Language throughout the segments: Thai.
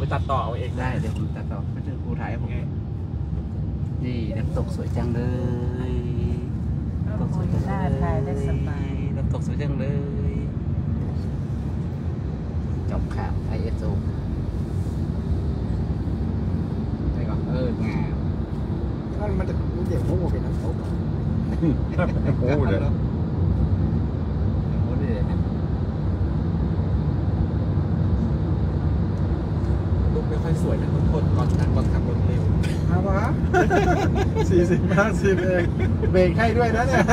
ไปตัดต่อเอาเองได้เดี๋ยวผมตัดต่อไม่ถึงครูถ่ายให้ผมนี่น้ำตกสวยจังเลยน้ำตกสวยจังเลยน่าถ่ายได้สบายน้ำตกสวยจังเลยจบข่าว ISO ไปก่อนเอองามนั่นมันจะมันเจ็บหัวเป็นน้ำตกโอ้เลย โอ้ดีเลยนะ ลูกไม่ค่อยสวยนะคนทนก่อนนั่งก่อนขับรถเร็วฮะวะสี่สิบห้าสิบเองเบรกให้ด้วยนะเนี่ย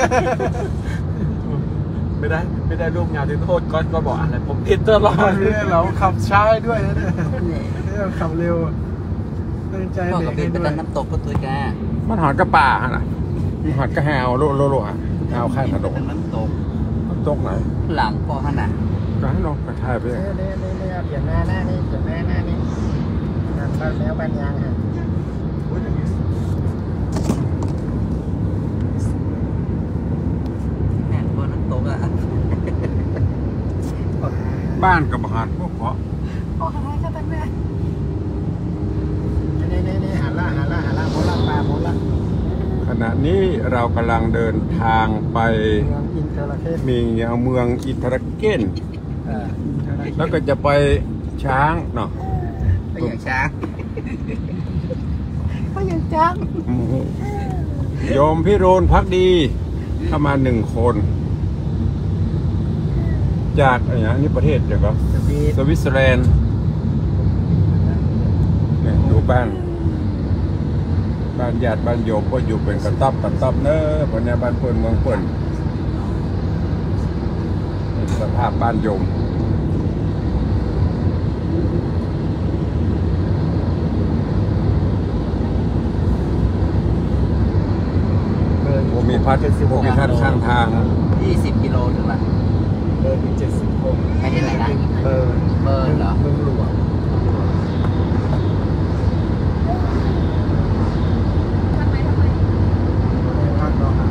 ไม่ได้ไม่ได้รูปงานที่โทษก่อนก็บอกอะไรผมผิดตลอดนี่เราขับช้าให้ด้วยนะเนี่ยนี่เราขับเร็วตั้งใจพ่อเบรกับกเบให้นไปด้วยตันน้ำตกก็ตัวแกมันหอดกระป่าฮะน่ะมันหอดกระแฮวโลโลโลฮะแฮวข้างถนนน้ำตกตกไหนหลังพ่อขนาดก็ให้ลงไปถ่ายไปนี่นี่นี่นี่เปลี่ยนหน้าหน้านี่เปลี่ยนหน้าหน้านี่นั่น บ้านแมวบ้านยางฮะแม่งพ่อน้ำตกอะบ้านกับหาดพวกเพาะนี่นี่นี่หันละหันละหันละโมละปลาโมละขณะนี้เรากำลังเดินทางไปเมืองอินเตอร์ลาเทสมีเมืองอินทรเกนเอออินเตอร์ลาเทสแล้วก็จะไปช้างเนาะ ไปอย่างช้างไปอย่างช้างโยมพี่โรนพักดีเข้ามาหนึ่งคน จากอะไรนะนี่ประเทศเดี๋ยวก็สวีทสวิตเซอร์แลนด์เนี่ยดูบ้าน บ้านญาติบ้านโยมก็อยู่เป็นกระต๊อบกระต๊อบเนอะเพราะเนี่ยบ้านเปิ่นเมืองเปิ่นนี่สภาพบ้านโยม เบิร์น ผมมีพัดผมมีพัดข้างทางยี่สิบกิโลถึงละเบิร์นเจ็ดสิบหกไปที่ไหนนะเบิร์นเบิร์นเหรอเมืองหลวงภาคเราหา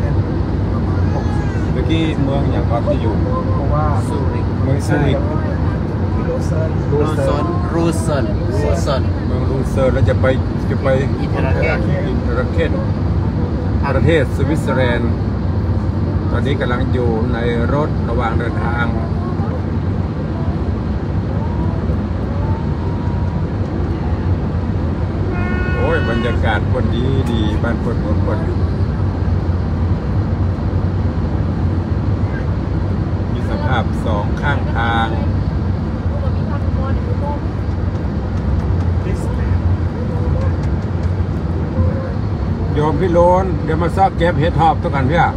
เป็นประมาณหกสิบเมื่อกี้เมืองอย่างก่อนที่อยู่เพราะว่าซูริกเมืองซูริกรูเซนรูซนรูซนรูซนเมืองลูเซอร์แล้วจะไปจะไปอินเทอร์เน็ตอินเทอร์เคน ประเทศสวิตเซอร์แลนด์ ตอนนี้กำลังอยู่ในรถระหว่างเดินทางโอ้ยบรรยากาศคนดีดีบ้านคนเมืองคนมีสภาพสองข้างทาง โยมพี่โลนเดี๋ยวมาซอกเก็บเห็ดทอบตัวกันพี่อะ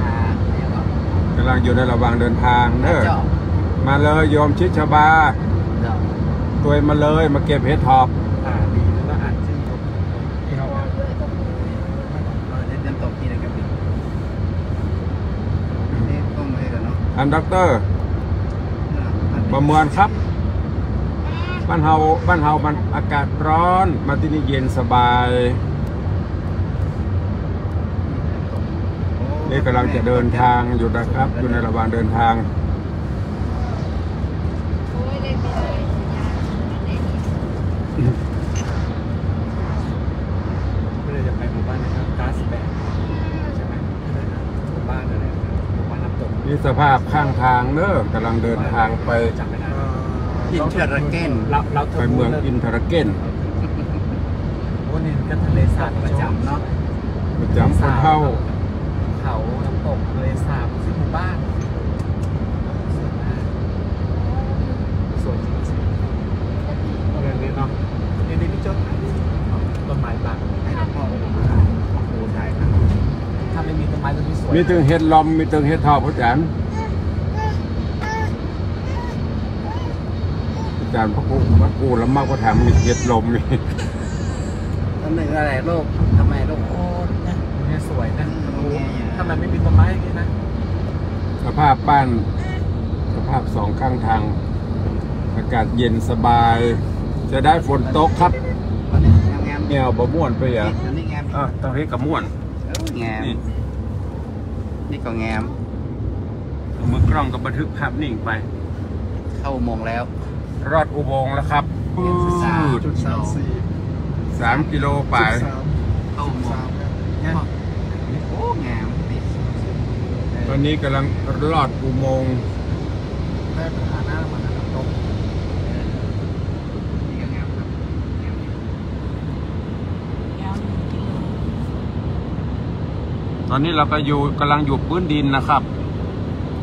อ่าเดี๋ยวก็กำลังอยู่ในระหว่างเดินทางเนอะเจาะมาเลยโยมชิดชบาเจาะตัวมาเลยมาเก็บเห็ดทอบอ่าดีแล้วก็อ่านชื่อเขาที่เขาเราเล่นน้ำตกที่ไหนกันพี่นี่ต้องเลยกันเนาะอันด็อกเตอร์ ประเมินครับบ้านเฮาบ้านเฮามันอากาศร้อน มาที่นี่เย็นสบายนี่กำลังจะเดินทางอยู่นะครับ อยู่ในระหว่างเดินทาง ไม่ได้จะไปหมู่บ้านนะครับกาสแบกใช่ไหมหมู่บ้านอะไรนะหมู่บ้า นน้ำตกนี่สภาพข้างทางเนอะกำลังเดินทางไปจำไม่ได้อินเทอร์เกนเราเราไปเมืองอินทรเกนโอ้นี่ก็ทะเลสาบประจำเนาะประจำคนเท่าเขาน้ำตกทะเลสาบซึ่งหมู่บ้านสวยมากสวยจริงๆเรื่องนี้เนาะนี่นี่พี่โจ้ต้นไม้บัง ให้เราพ่อครูถ่ายนะ ถ้าไม่มีต้นไม้ต้นนี้สวยมีถึงเห็ดลอมมีถึงเห็ดทอบพระอาจารย์อาจารย์พระครูพระครูแล้วมากกว่าถามมีเห็ดลมนี่ต้นหนึ่งอะไรลูกทำไมลูกโอ้นะนี่สวยนะถ้ามันไม่มีต้นไม้อย่างนี้นะสภาพบ้านสภาพสองข้างทาง อากาศเย็นสบาย จะได้ฝนตกครับตอนนี้งามงามแนวบะม่วนไปอะตอนนี้งามอะต้องให้กับม่วนงาม นี่นี่ก็งามมือกล้องก็บันทึกภาพนิ่งไป เข้าอุโมงค์แล้ว รอดอุโมงค์แล้วครับปืดสามจุดสามสี่สามกิโลไปจุดสามเข้าอุโมงสามค์เนี่ยโอ้งามนี่ตอนนี้กำลังลอดอุโมงค์ได้ปัญหาหน้ามันนะครับตรง นี่ก็งามครับงามอยู่ ตอนนี้เราก็อยู่กำลังอยู่พื้นดินนะครับ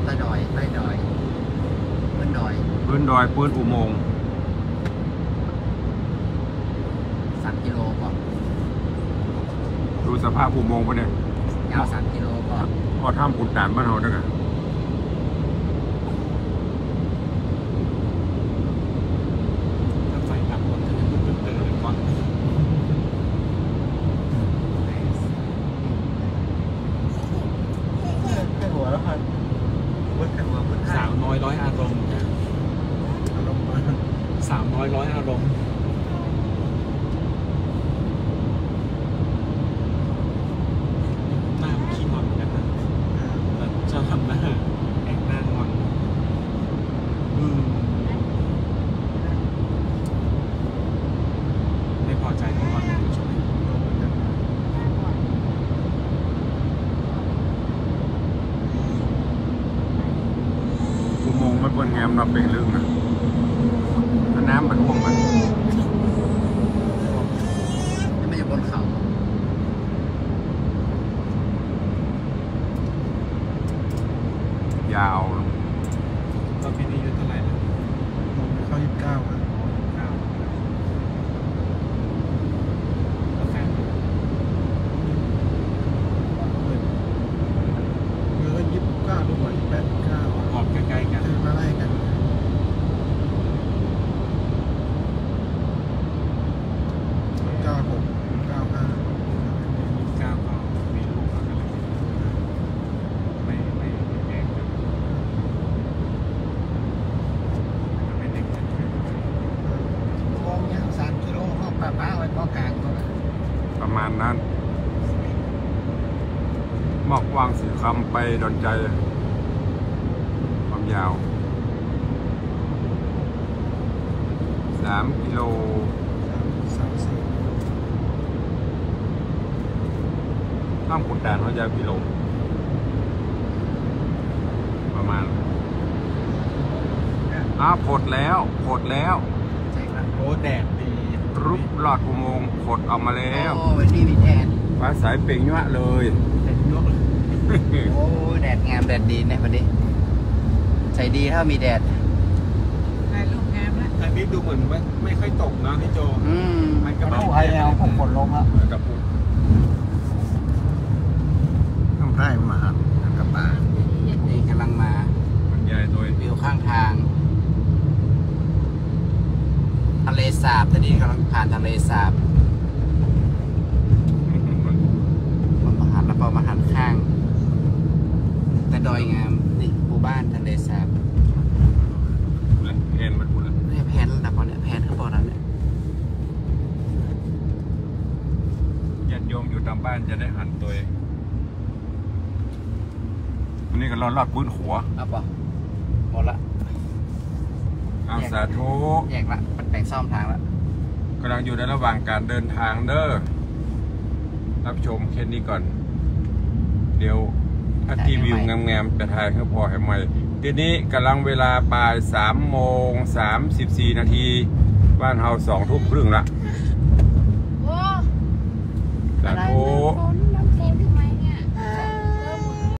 ใต้ดอยใต้ดอยบนดอยพื้นดอยพื้นอุโมงค์สามกิโลก็ดูสภาพอุโมงค์ปะเนี่ยยาวสามกิโลก็พอถ้ำขุนด่านบ้านเราด้วยกันถ้าไฟดับก็จะมืดๆเลยก่อน แค่หัวแล้วพัน สาวน้อยร้อยอารมณ์นะอารมณ์มาสาวน้อยร้อยอารมณ์หน้ามันขี้งอนกันนะแล้วชอบทำหน้าแอกหน้างอนอืมไม่พอใจที่งอนช่วย อุโมง ค์มันบนแงมเราเป็นลึกนะถ้าน้ำมันท่วมมัน นี่ไม่อยู่บนเขา ยาว ตอนปีนี้อายุเท่าไหร่นะ เข้ายี่สิบเก้าอะ เก้าแล้วแฟน เออยี่สิบเก้าลูกหมายแปดเก้า ออกใกล้ๆกัน คือมาไล่กันเก้าหกเก้าห้า เก้าก็มีลูกแล้วก็เลยไม่ไม่ไม่แย่งกันไม่เด็กกัน มองยังสามกิโลเข้าป่าป้าไว้ป้อกลางตัวนั้น ประมาณนั้นหมอก วางสีคำไปดอนใจ ความยาวสามกิโลสามสี่ข้ามขุนด่านเขายาวกิโล ประมาณอ้าวผดแล้วผดแล้วใช่ครับโอ้แดดดีรุปหลอดอุโมงค์ผดออกมาแล้วโอ้วันนี้มีแดดฟ้าสายเปล่งยวะเลยแดดยกเลย โอ้แดดงามแดดดีเนี่ยวันนี้ใจดีถ้ามีแดดถ่ายรูปงามแล้วอันนี้ดูเหมือนไม่ไม่ค่อยตกนะพี่โจอืมมันกระโอ้บะไอแอลผมฝนลงอะกระปุกทำไร่มาหันกระป๋านี่กำลังมามันใหญ่โดยวิวข้างทางทะเลสาบตอนนี้กำลังผ่านทะเลสาบมันมาหันแล้วก็มาหันข้าง แต่ดอยงามนี่หมู่บ้านทะเลสาบเอ็นมันพูดเลยนี่แพนระดับเนี่ยแพนข้างบนนั่นเนี่ยญาติโยมอยู่ตามบ้านจะได้หันตัวเองอันนี้ก็รอดรอดพื้นหัวเอาปะหมดละอาสาธุแยกละมันแบ่งซ่อมทางละกำลังอยู่ในระหว่างการเดินทางเด้อรับชมแค่นี้ก่อน เดี๋ยว อาทีวิวงามๆไปถ่ายให้พอให้ใหม่ทีนี้กำลังเวลาบ่ายสามโมงสามสิบสี่นาทีบ้านเฮาสองทุ่มครึ่งละโอ้ สาธุ